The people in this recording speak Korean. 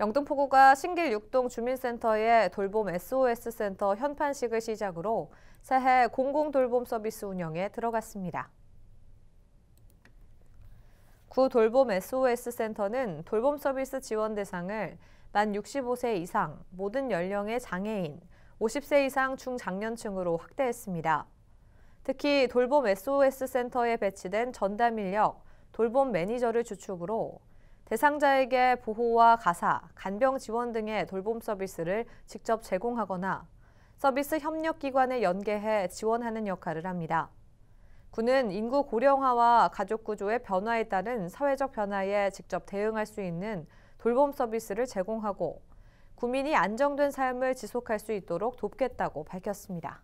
영등포구가 신길 6동 주민센터의 돌봄 SOS 센터 현판식을 시작으로 새해 공공 돌봄 서비스 운영에 들어갔습니다. 구 돌봄 SOS 센터는 돌봄 서비스 지원 대상을 만 65세 이상 모든 연령의 장애인, 50세 이상 중장년층으로 확대했습니다. 특히 돌봄 SOS 센터에 배치된 전담 인력, 돌봄 매니저를 주축으로 대상자에게 보호와 가사, 간병 지원 등의 돌봄 서비스를 직접 제공하거나 서비스 협력기관에 연계해 지원하는 역할을 합니다. 군은 인구 고령화와 가족 구조의 변화에 따른 사회적 변화에 직접 대응할 수 있는 돌봄 서비스를 제공하고 국민이 안정된 삶을 지속할 수 있도록 돕겠다고 밝혔습니다.